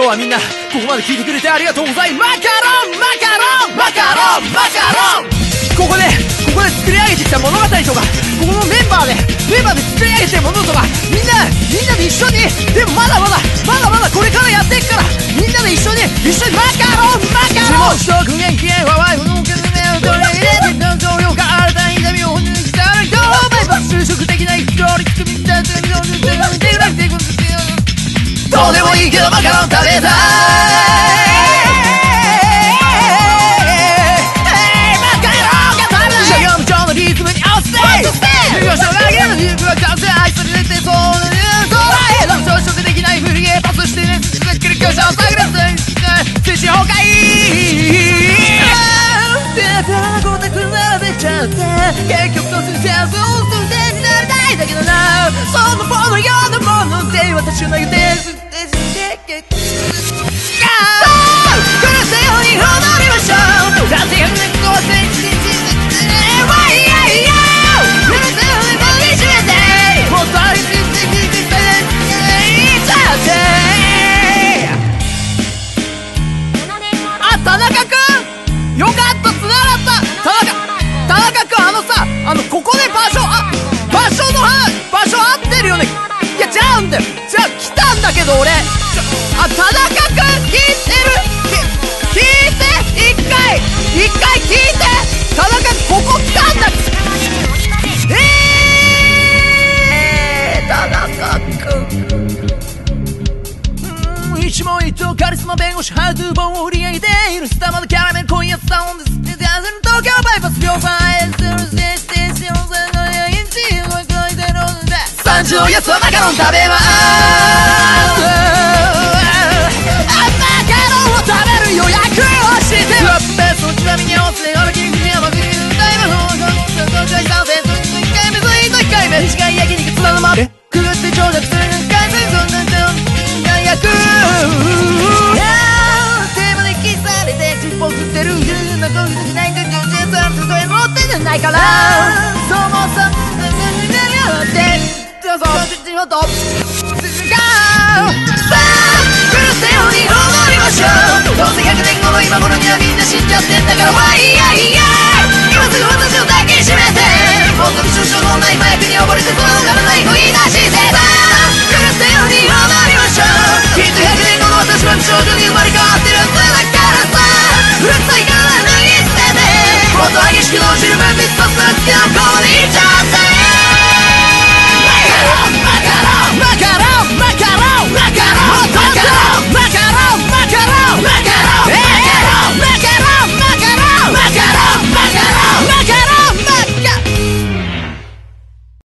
今日はみんなここまで聞いてくれてありがとうございます。マカロンマカロンマカロンマカロン。ここでここで作り上げてきた物語とかここのメンバーでメンバーで作り上げてるものとかみんなみんなで一緒にでもまだまだうでもいいけどマカロン食べたいリズムに合わせて授業者が投げるリズムは完成愛されてそうな空への朝食できないフリゲーパスしてこたく並べちゃって結局とするチャンスをする手になりたいだけどなそのものようなもので私を投げてすってしてさあ暮らせように踊りましょうだって100年後戦士あ田中君。よかった。つながった田中田中君あのさあのここで場所あ場所の場所合ってるよね。いやちゃうんだよ。じゃあ来たんだけど俺。あ田中君聞いてる。聞いて一回。一回聞いて。田中ここ来たんだ。えー、田中君一問一答カリスマ弁護士ハウトゥー本を売り上げているスタバのキャラメル今夜サウンドステージ東京バイパス秒間エスルステステーションさんのやインチーを超えてるので3時のやつはマカロン食べます。短い焼肉津田の間くぐって長尺する回戦そんな大学テーマで消されて尻尾振ってるなんかしないんだけど全然それ持ってんじゃないからそもそも全然やってどうぞちょっと違うさあ苦せように踊りましょうどうせ100年後の今頃にはみんな死んじゃってんだからわいやいや今すぐ私を抱きしめてもっと少々のない麻薬に溺れてそう Margot, tirándole la cara,